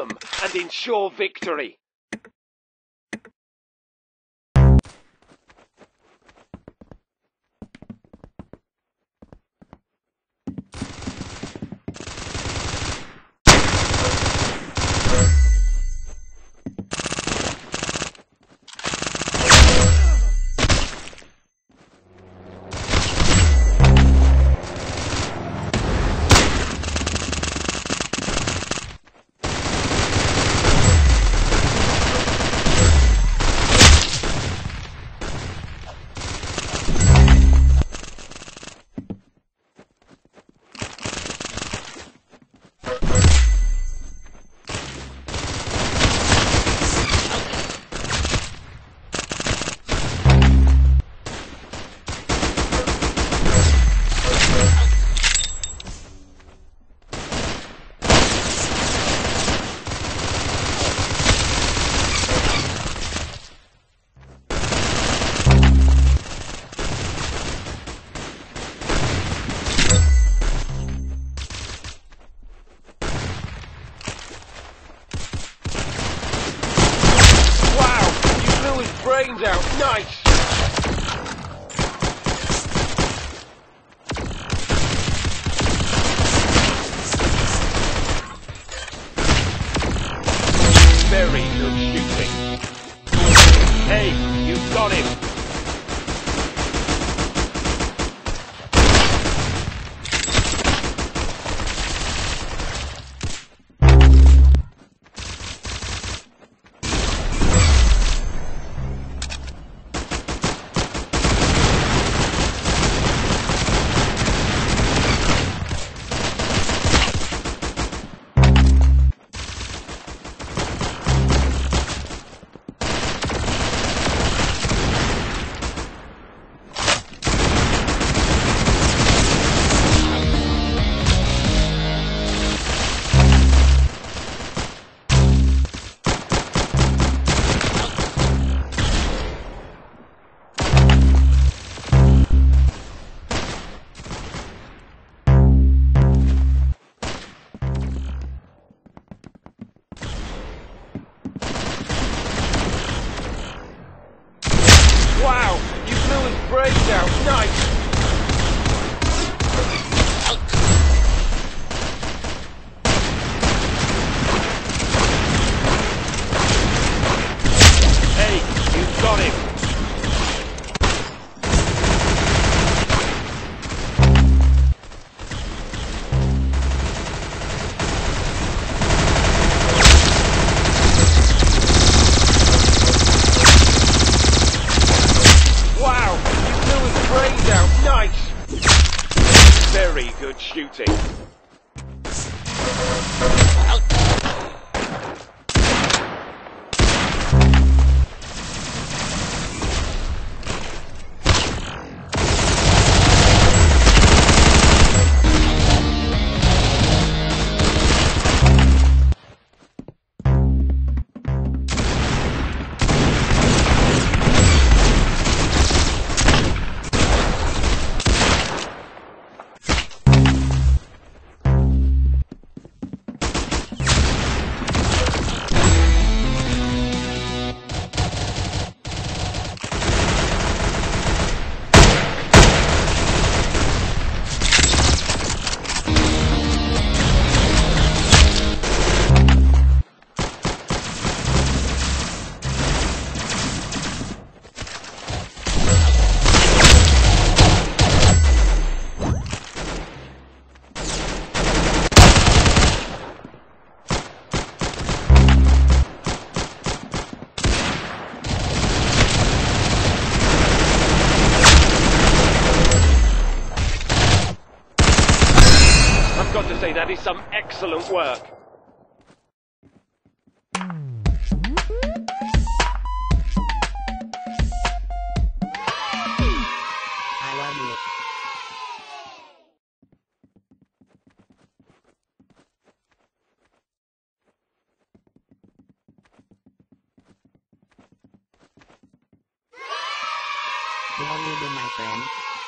them and ensure victory. Nice! Very good shooting. Hey, you got him. I've got to say that is some excellent work. Love you my friend?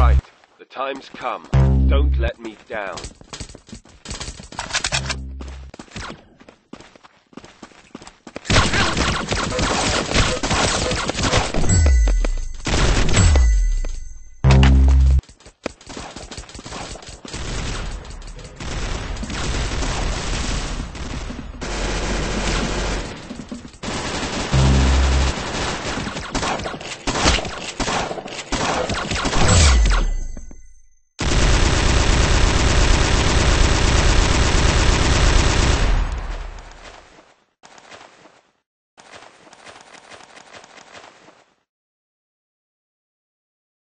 Right. The time's come. Don't let me down.